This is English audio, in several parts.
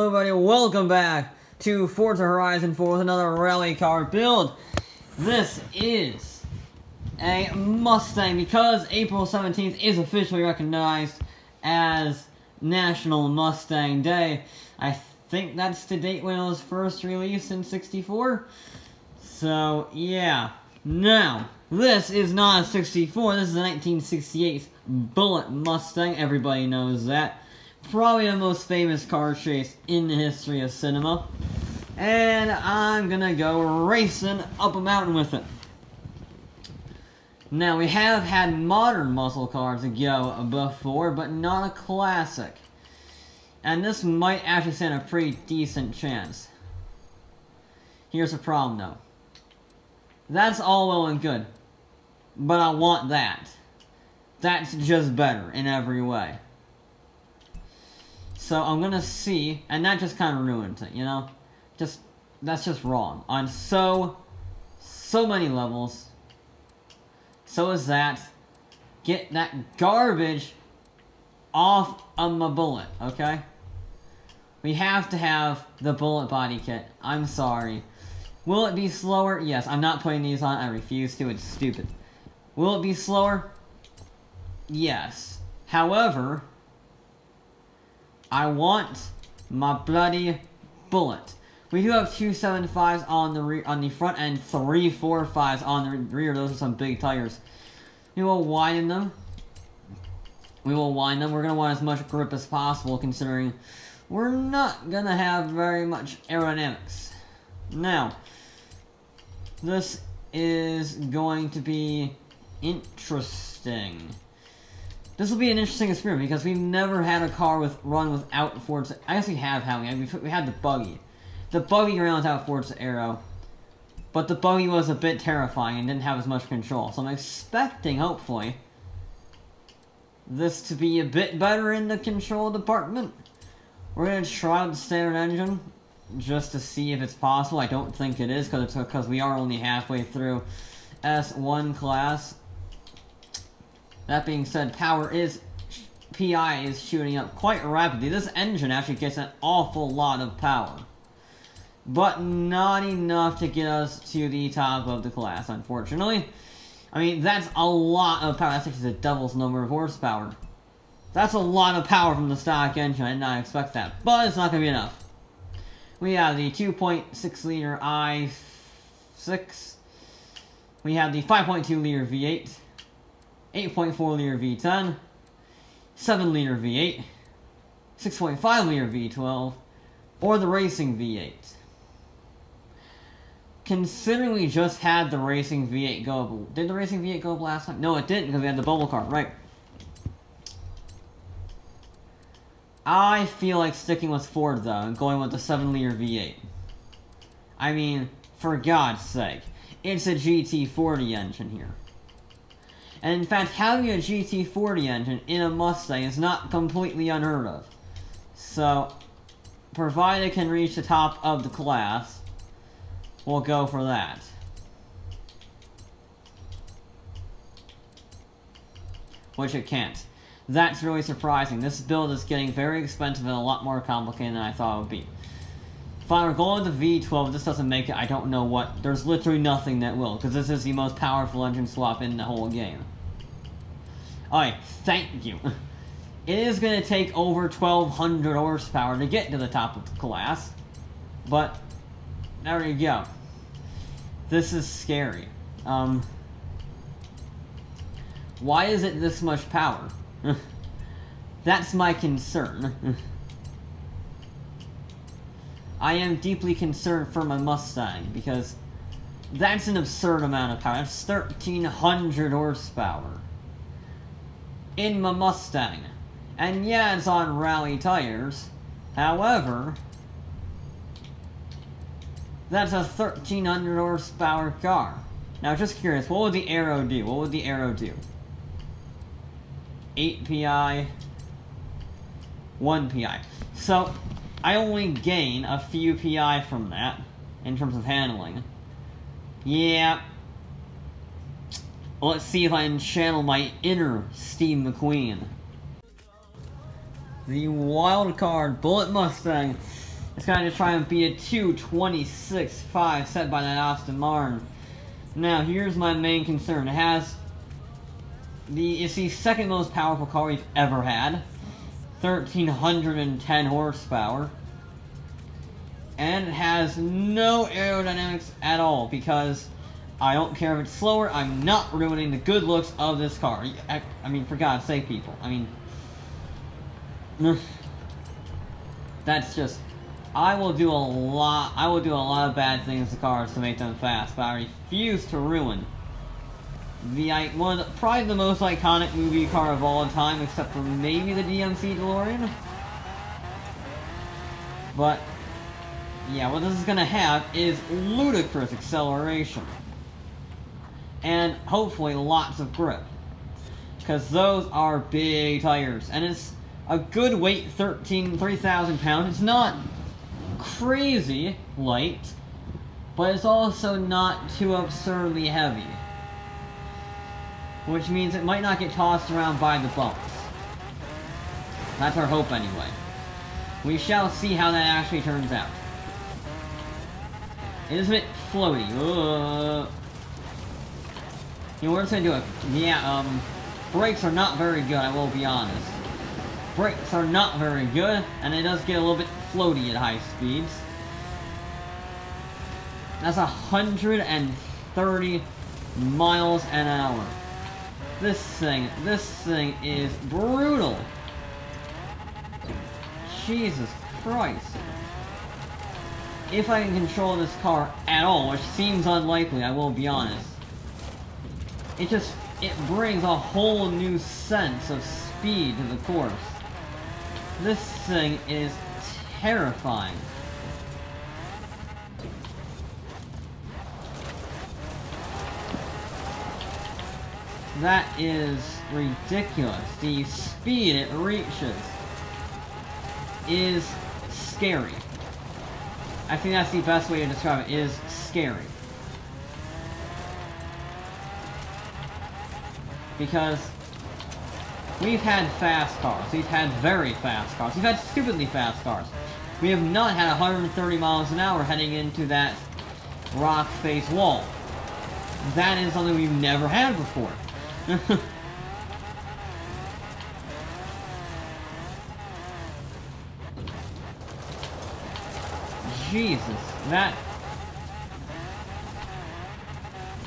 Hello everybody, welcome back to Forza Horizon 4 with another rally car build. This is a Mustang because April 17th is officially recognized as National Mustang Day. I think that's the date when it was first released in 64. So, yeah. Now, this is not a 64, this is a 1968 Bullitt Mustang, everybody knows that probably the most famous car chase in the history of cinema. And I'm gonna go racing up a mountain with it. Now, we have had modern muscle cars go before, but not a classic. And this might actually stand a pretty decent chance. Here's the problem, though. That's all well and good. But I want that. That's just better in every way. So I'm gonna see, and that just kind of ruins it, you know? Just, that's just wrong. On so, so many levels. So is that. Get that garbage off of my Bullitt, okay? We have to have the Bullitt body kit. I'm sorry. Will it be slower? Yes, I'm not putting these on. I refuse to. It's stupid. Will it be slower? Yes. However, I want my bloody Bullitt. We do have two 7.5s on the rear, on the front and three 4.5s on the rear. Those are some big tires. We will widen them. We will wind them. We're going to want as much grip as possible considering we're not going to have very much aerodynamics. Now, this is going to be interesting. This will be an interesting experiment because we've never had a car with run without Forza. I guess we have, haven't we? We had the buggy. The buggy ran without Forza Aero. But the buggy was a bit terrifying and didn't have as much control. So I'm expecting, hopefully, this to be a bit better in the control department. We're going to try out the standard engine just to see if it's possible. I don't think it is because it's because we are only halfway through S1 class. That being said, power is PI is shooting up quite rapidly. This engine actually gets an awful lot of power. But not enough to get us to the top of the class, unfortunately. I mean, that's a lot of power. That's actually the devil's number of horsepower. That's a lot of power from the stock engine. I did not expect that. But it's not going to be enough. We have the 2.6 liter i6. We have the 5.2 liter V8. 8.4 liter V10, 7 liter V8, 6.5 liter V12, or the racing V8. Considering we just had the racing V8 go, did the racing V8 go last time? No, it didn't because we had the bubble car, right? I feel like sticking with Ford though and going with the 7 liter V8. I mean, for God's sake, it's a GT40 engine here. And in fact, having a GT40 engine in a Mustang is not completely unheard of. So, provided it can reach the top of the class, we'll go for that. Which it can't. That's really surprising. This build is getting very expensive and a lot more complicated than I thought it would be. If I were going with the V12, this doesn't make it, I don't know what. There's literally nothing that will, because this is the most powerful engine swap in the whole game. Alright, thank you. It is going to take over 1200 horsepower to get to the top of the class. But, there you go. This is scary. Um, why is it this much power? That's my concern. I am deeply concerned for my Mustang, because that's an absurd amount of power. That's 1,300 horsepower. In my Mustang. And yeah, it's on rally tires. However, that's a 1,300 horsepower car. Now, just curious, what would the Aero do? What would the Aero do? 8 PI, 1 PI. So, I only gain a few PI from that, in terms of handling. Yeah. Let's see if I can channel my inner Steve McQueen. the wild card Bullitt Mustang. It's going to try and be a 226.5 set by that Aston Martin. Now, here's my main concern. It has the it's the second most powerful car we've ever had. 1310 horsepower. And it has no aerodynamics at all because I don't care if it's slower, I'm not ruining the good looks of this car. I, I mean, for God's sake, people. I mean, mm. that's just, I will do a lot, I will do a lot of bad things to cars to make them fast, but I refuse to ruin the one the, probably the most iconic movie car of all time, except for maybe the DMC DeLorean. But yeah, what this is gonna have is ludicrous acceleration and hopefully lots of grip. Because those are big tires. And it's a good weight, 13, 3,000 pounds. It's not crazy light, but it's also not too absurdly heavy. Which means it might not get tossed around by the bumps. That's our hope anyway. We shall see how that actually turns out. It is a bit floaty. You know, we're just gonna do it. Yeah, um, brakes are not very good, I will be honest. Brakes are not very good, and it does get a little bit floaty at high speeds. That's 130 miles an hour. This thing, this thing is brutal. Jesus Christ. If I can control this car at all, which seems unlikely, I will be honest it just, it brings a whole new sense of speed to the course. This thing is terrifying. That is ridiculous. The speed it reaches is scary. I think that's the best way to describe it, is scary. Because we've had fast cars, we've had very fast cars, we've had stupidly fast cars. We have not had 130 miles an hour heading into that rock face wall. That is something we've never had before. Jesus, that...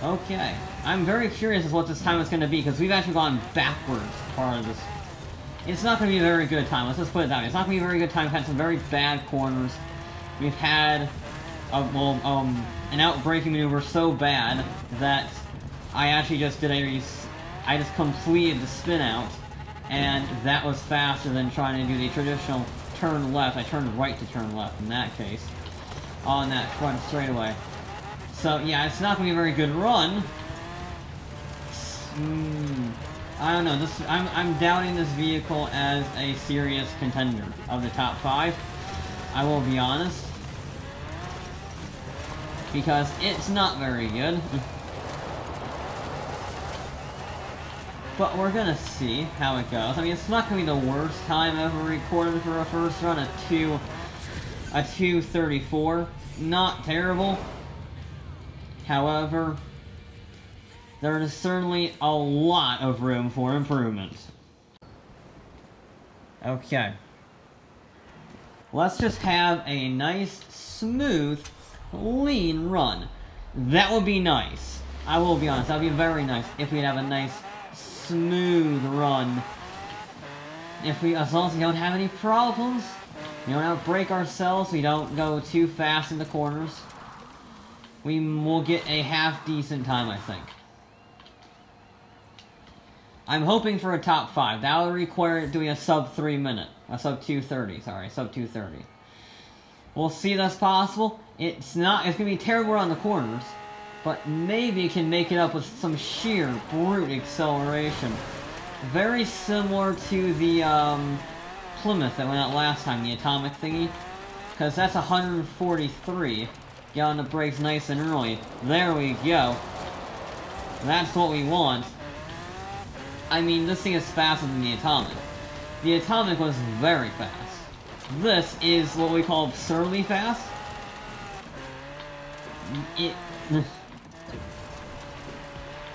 Okay. I'm very curious as what this time is going to be, because we've actually gone backwards part of this. It's not going to be a very good time, let's just put it that way. It's not going to be a very good time, we've had some very bad corners. We've had, a, well, um, an outbraking maneuver so bad that I actually just did a, I just completed the spin out, and that was faster than trying to do the traditional turn left. I turned right to turn left in that case, on that front straightaway. So yeah, it's not going to be a very good run, Hmm. I don't know. This I'm I'm doubting this vehicle as a serious contender of the top five. I will be honest, because it's not very good. But we're gonna see how it goes. I mean, it's not gonna be the worst time ever recorded for a first run. A two, a two thirty-four. Not terrible. However, there is certainly a lot of room for improvement. Okay. Let's just have a nice, smooth, clean run. That would be nice. I will be honest, that would be very nice if we'd have a nice, smooth run. If we, as long as we don't have any problems, we don't outbrake ourselves, we don't go too fast in the corners, we will get a half decent time, I think. I'm hoping for a top five. That will require doing a sub three minute, a sub two thirty. Sorry, sub two thirty. We'll see that's possible. It's not. It's gonna be terrible on the corners, but maybe it can make it up with some sheer brute acceleration. Very similar to the um, Plymouth that went out last time, the atomic thingy, because that's 143. Get on the brakes nice and early. There we go. That's what we want. I mean, this thing is faster than the Atomic. the Atomic was very fast. This is what we call absurdly fast. It...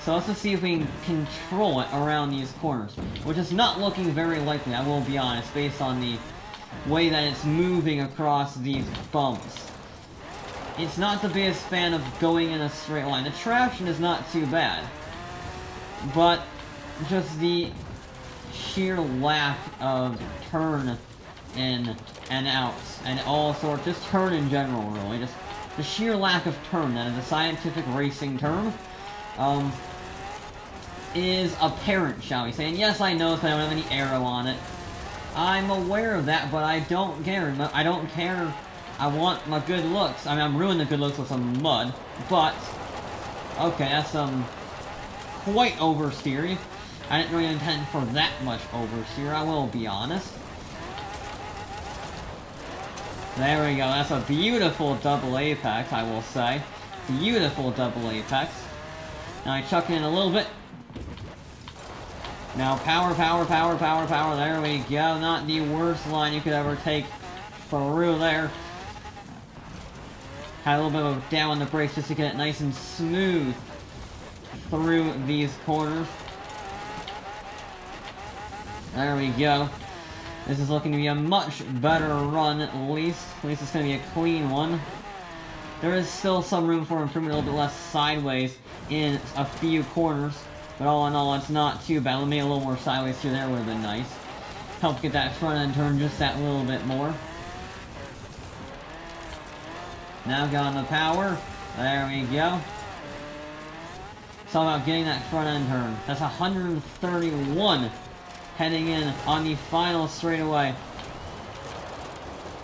So let's just see if we can control it around these corners. Which is not looking very likely, I will be honest, based on the way that it's moving across these bumps. It's not the biggest fan of going in a straight line. The traction is not too bad. But just the sheer lack of turn in and outs and all sorts, just turn in general really, just the sheer lack of turn, that is a scientific racing term, um, is apparent, shall we say. And yes, I know if I don't have any aero on it. I'm aware of that, but I don't care. I don't care. I want my good looks. I mean, I'm ruining the good looks with some mud, but... Okay, that's, um... Quite oversteery. I didn't really intend for that much oversteer, I will be honest. There we go, that's a beautiful double apex, I will say. Beautiful double apex. Now I chuck in a little bit. Now power, power, power, power, power, there we go. Not the worst line you could ever take through there. Had a little bit of a down on the brakes just to get it nice and smooth through these corners. There we go. This is looking to be a much better run, at least. At least it's going to be a clean one. There is still some room for improvement, a little bit less sideways in a few corners. But all in all, it's not too bad. Maybe a little more sideways through there would have been nice. Help get that front end turn just that little bit more. Now got the power. There we go. It's all about getting that front end turn. That's 131 heading in on the final straightaway.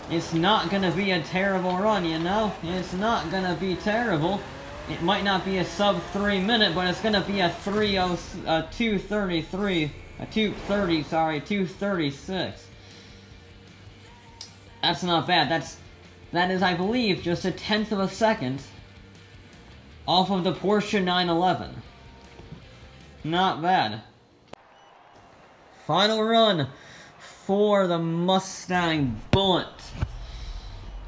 It's not gonna be a terrible run, you know? It's not gonna be terrible. It might not be a sub 3 minute, but it's gonna be a 3 uh, a 233, a 230, sorry, 236. That's not bad. That's, that is, I believe, just a tenth of a second off of the Porsche 911. Not bad. Final run for the Mustang Bullitt.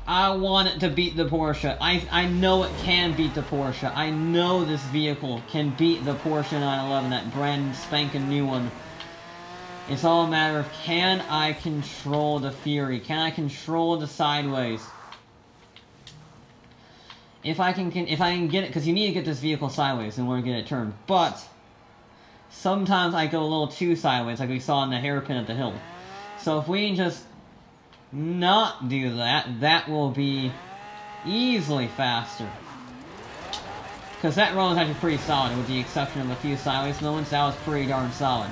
I want it to beat the Porsche. I, I know it can beat the Porsche. I know this vehicle can beat the Porsche 911, that brand spanking new one. It's all a matter of can I control the Fury? Can I control the sideways? If I can, if I can get it, because you need to get this vehicle sideways in order to get it turned. But sometimes I go a little too sideways, like we saw in the hairpin at the hill. So if we just not do that, that will be easily faster. Because that roll is actually pretty solid, with the exception of a few sideways moments, that was pretty darn solid.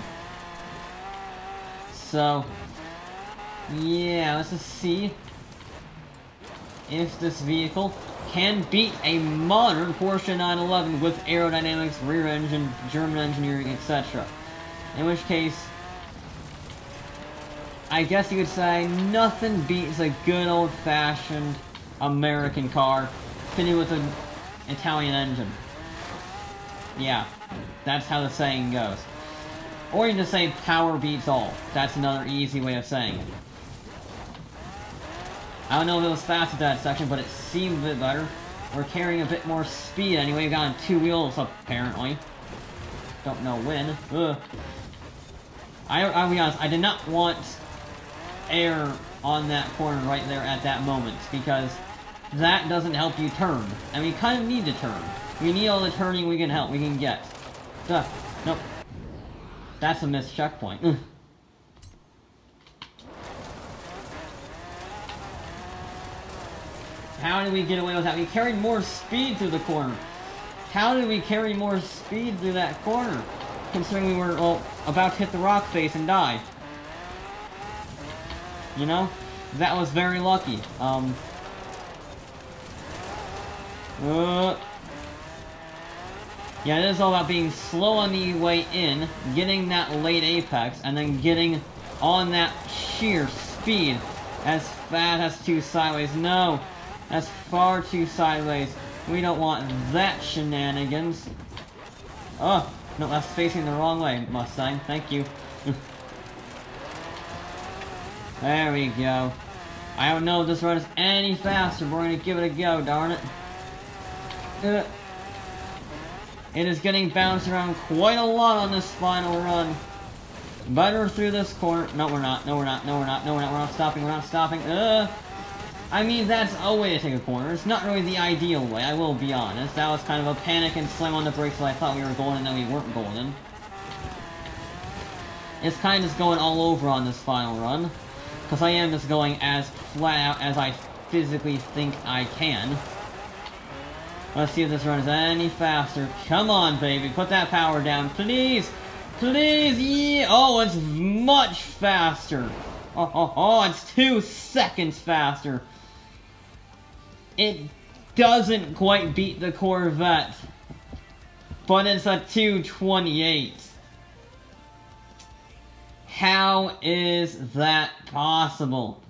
So, yeah, let's just see if this vehicle can beat a modern Porsche 911 with aerodynamics, rear engine, German engineering, etc. In which case, I guess you could say nothing beats a good old-fashioned American car fitted with an Italian engine. Yeah, that's how the saying goes. Or you can just say power beats all. That's another easy way of saying it. I don't know if it was fast at that section, but it seemed a bit better. We're carrying a bit more speed anyway. We've got two wheels, apparently. Don't know when. Ugh. I, I'll be honest, I did not want air on that corner right there at that moment, because that doesn't help you turn. And we kind of need to turn. We need all the turning we can help, we can get. Duh. Nope. That's a missed checkpoint. How did we get away with that? We carried more speed through the corner. How did we carry more speed through that corner? Considering we were, well, about to hit the rock face and die. You know? That was very lucky. Um... Uh, yeah, it is all about being slow on the way in, getting that late apex, and then getting on that sheer speed as fast as two sideways. No! That's far too sideways. We don't want that shenanigans. Oh, no, that's facing the wrong way, Mustang. Thank you. There we go. I don't know if this run is any faster, but we're gonna give it a go, darn it. Uh, it is getting bounced around quite a lot on this final run. Better through this corner. No, we're not. No, we're not. No, we're not. No, we're not. We're not stopping. We're not stopping. Uh, I mean, that's a way to take a corner. It's not really the ideal way, I will be honest. That was kind of a panic and slam on the brakes so I thought we were golden and then we weren't golden. It's kind of just going all over on this final run. Because I am just going as flat out as I physically think I can. Let's see if this run is any faster. Come on, baby. Put that power down, please. Please, yeah. Oh, it's much faster. Oh, oh, oh, it's two seconds faster. It doesn't quite beat the Corvette. But it's a 228. How is that possible?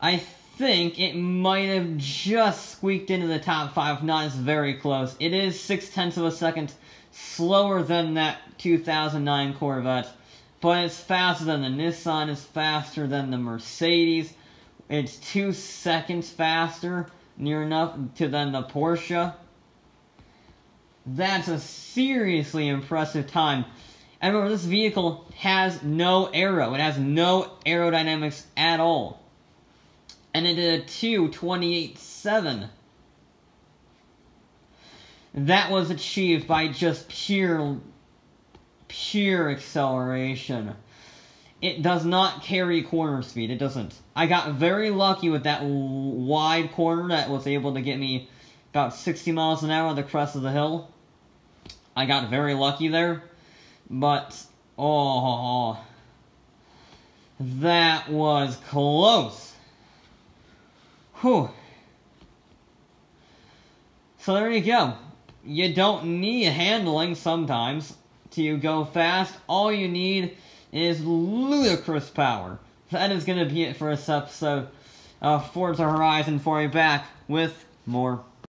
I think it might have just squeaked into the top five, not as very close. It is six tenths of a second slower than that 2009 Corvette, but it's faster than the Nissan, it's faster than the Mercedes, it's two seconds faster, near enough to than the Porsche. That's a seriously impressive time. And remember, this vehicle has no aero. It has no aerodynamics at all. And it did a 2.28.7. That was achieved by just pure, pure acceleration. It does not carry corner speed. It doesn't. I got very lucky with that wide corner that was able to get me about 60 miles an hour on the crest of the hill. I got very lucky there. But, oh, that was close. Whew. So there you go. You don't need handling sometimes to go fast. All you need is ludicrous power. That is going to be it for this episode of Forza Horizon 4 back with more